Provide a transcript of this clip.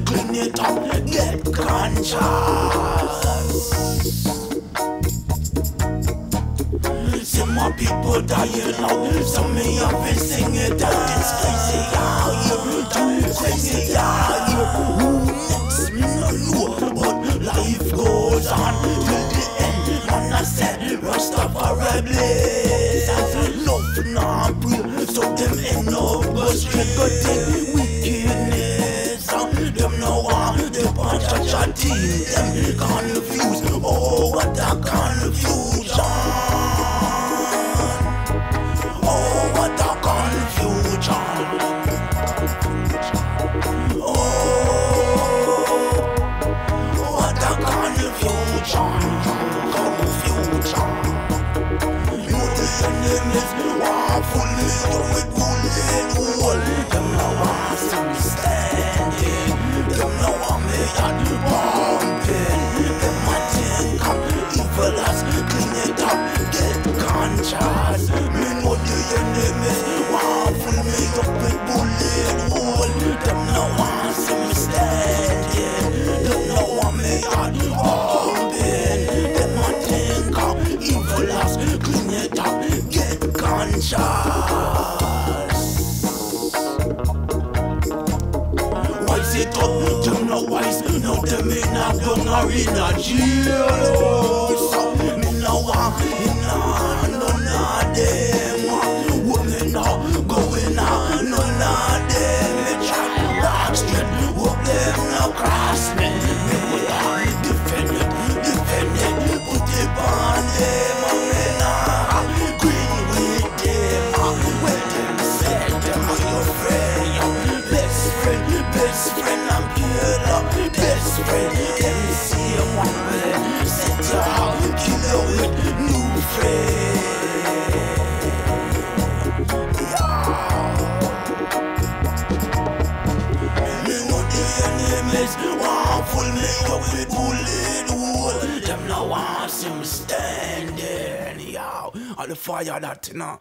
clean up, get conscious. See my people dying out, so me have been singing that it's crazy how you crazy how you who next me no know, but life goes on till the end. Man I said Rastafari blaze, 19, them confused. Oh, what a confusion. Oh, what a confusion. Oh, what a confusion. Confusion. You it good them now are some up, them no wise, no them in a gun or in a jail. Me no want, me enemies want full up with bullet hole. Them now want me standing, yo. All the fire that, know.